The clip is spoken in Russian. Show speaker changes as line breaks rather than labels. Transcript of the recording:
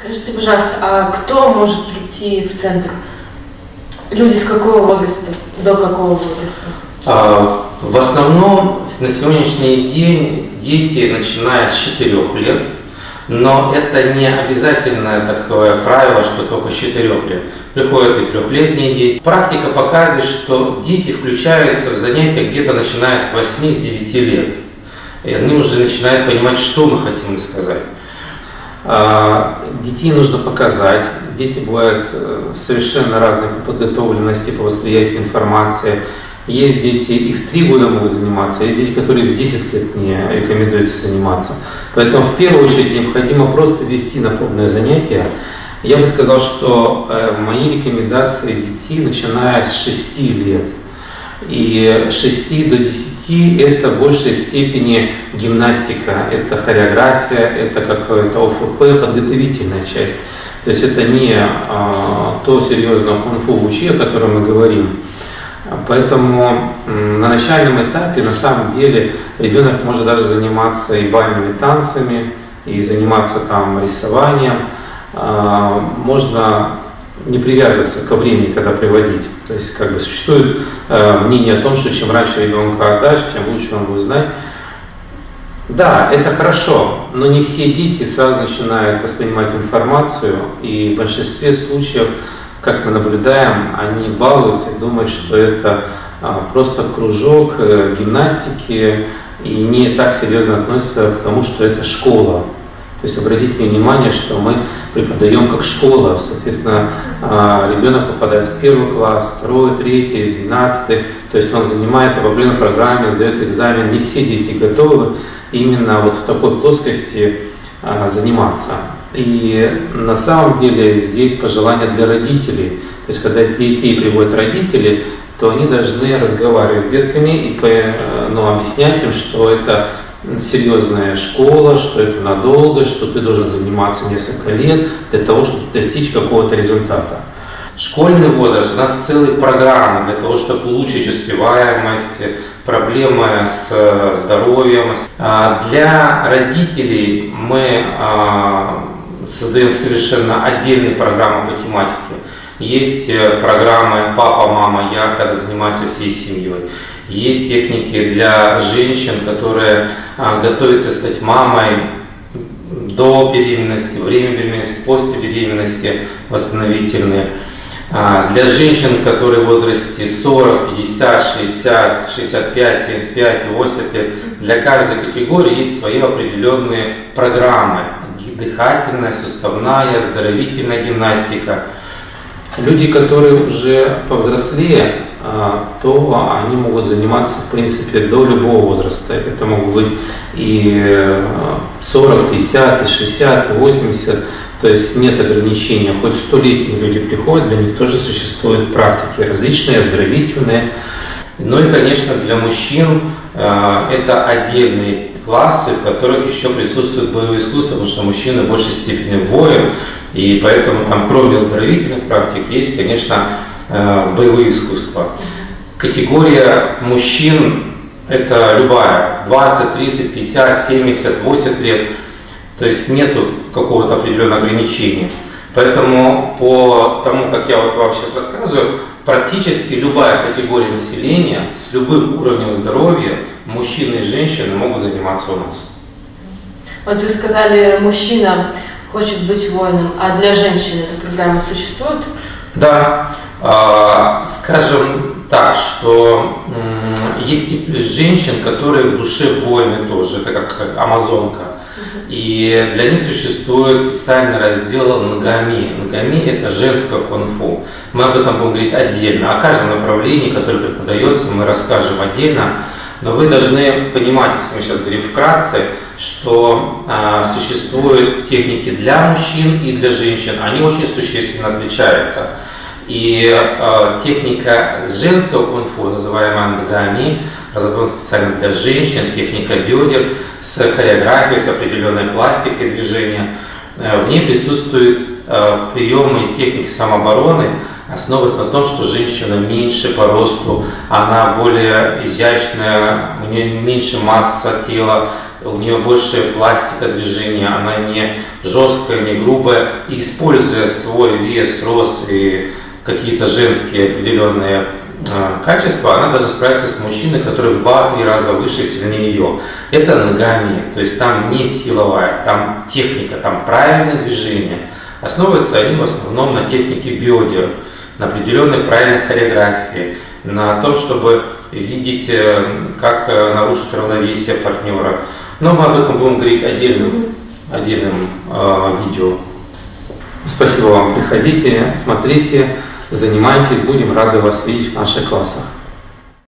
Скажите, пожалуйста, а кто может прийти в центр? Люди с какого возраста до какого возраста?
А, в основном на сегодняшний день дети, начиная с 4 лет, но это не обязательное такое правило, что только с 4 лет. Приходят и трехлетние дети. Практика показывает, что дети включаются в занятия где-то начиная с 8-9 лет. И они уже начинают понимать, что мы хотим им сказать. А, детей нужно показать. Дети бывают э, совершенно разные по подготовленности, по восприятию информации. Есть дети и в 3 года могут заниматься, есть дети, которые в 10 лет не рекомендуется заниматься. Поэтому в первую очередь необходимо просто вести напробное занятие. Я бы сказал, что э, мои рекомендации детей, начиная с 6 лет, и 6 до 10 это в большей степени гимнастика, это хореография, это какое-то ОФП, подготовительная часть. То есть это не а, то серьезное кунг-фу учи, о котором мы говорим. Поэтому на начальном этапе на самом деле ребенок может даже заниматься и бальными танцами, и заниматься там рисованием. А, можно не привязываться ко времени, когда приводить. То есть как бы существует э, мнение о том, что чем раньше ребенка отдашь, тем лучше он будет знать. Да, это хорошо, но не все дети сразу начинают воспринимать информацию, и в большинстве случаев, как мы наблюдаем, они балуются и думают, что это а, просто кружок э, гимнастики, и не так серьезно относятся к тому, что это школа. То есть обратите внимание, что мы преподаем как школа. Соответственно, а, ребенок попадает в первый класс, второй, третий, двенадцатый. То есть он занимается по определенной программе, сдает экзамен. Не все дети готовы именно вот в такой плоскости а, заниматься. И на самом деле здесь пожелание для родителей. То есть когда детей приводят родители, то они должны разговаривать с детками и ну, объяснять им, что это серьезная школа, что это надолго, что ты должен заниматься несколько лет для того, чтобы достичь какого-то результата. Школьный возраст, у нас целые программы для того, чтобы улучшить успеваемость, проблемы с здоровьем. А для родителей мы а, создаем совершенно отдельные программы по тематике. Есть э, программы «Папа, мама, я», когда занимаются всей семьей. Есть техники для женщин, которые а, готовятся стать мамой до беременности, время беременности, после беременности, восстановительные. А, для женщин, которые в возрасте 40, 50, 60, 65, 75, 80 лет, для каждой категории есть свои определенные программы. Дыхательная, суставная, оздоровительная гимнастика. Люди, которые уже повзрослее, а, то они могут заниматься, в принципе, до любого возраста. Это могут быть и 40, 50, и 60, и 80. То есть нет ограничения. Хоть столетние люди приходят, для них тоже существуют практики различные, оздоровительные. Ну и, конечно, для мужчин э, это отдельные классы, в которых еще присутствует боевое искусство, потому что мужчины в большей степени воин, и поэтому там кроме оздоровительных практик есть, конечно, Э, боевые искусства. Категория мужчин – это любая, 20, 30, 50, 70, 80 лет. То есть нету какого-то определенного ограничения. Поэтому по тому, как я вот вам сейчас рассказываю, практически любая категория населения с любым уровнем здоровья, мужчины и женщины могут заниматься у нас.
Вот вы сказали, мужчина хочет быть воином, а для женщины эта программа существует?
Да, а, скажем так, что есть тип женщин, которые в душе воины тоже, это как амазонка. И для них существует специальный раздел ногами. Ногами – это женское кунг-фу. Мы об этом будем говорить отдельно. О каждом направлении, которое преподается, мы расскажем отдельно. Но вы должны понимать, если мы сейчас говорим вкратце, что э, существуют техники для мужчин и для женщин. Они очень существенно отличаются. И э, техника женского кунг-фу, называемая ангами, разработана специально для женщин, техника бедер с хореографией, с определенной пластикой движения. Э, в ней присутствуют э, приемы и техники самообороны, основываясь на том, что женщина меньше по росту, она более изящная, у нее меньше масса тела, у нее больше пластика движения, она не жесткая, не грубая, и используя свой вес, рост и какие-то женские определенные э, качества, она даже справится с мужчиной, который в 2-3 раза выше, сильнее ее. Это ногами, то есть там не силовая, там техника, там правильное движение. Основываются они в основном на технике биодер, на определенной правильной хореографии, на том, чтобы видеть, э, как э, нарушить равновесие партнера. Но мы об этом будем говорить отдельным, отдельным э, видео. Спасибо вам, приходите, смотрите, занимайтесь, будем рады вас видеть в наших классах.